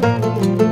Música